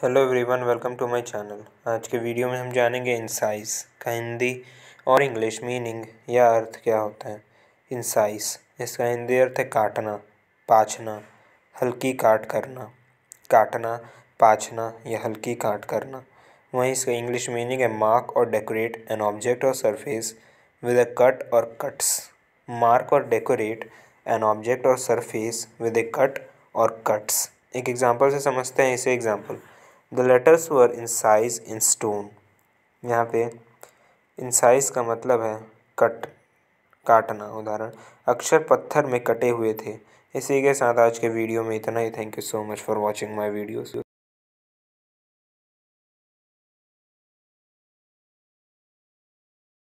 Hello everyone welcome to my channel आज के video में हम जानेंगे इंसाइज का हिंदी और इंग्लिश मीनिंग या अर्थ क्या होता है। इंसाइज इसका हिंदी अर्थ है काटना, पाछना, हल्की काट करना। काटना, पाछना या हल्की काट करना। वहीं इसका इंग्लिश मीनिंग है mark or decorate an object or surface with a cut or cuts mark or decorate an object or surface with a cut or cuts एक एग्जांपल से समझते हैं, इसे example the letters were incise in stone यहाँ पे incise का मतलब है कट काटना, उदाहरण। अक्षर पत्थर में कटे हुए थे। इसी के साथ आज के वीडियो में इतना ही। Thank you so much for watching my videos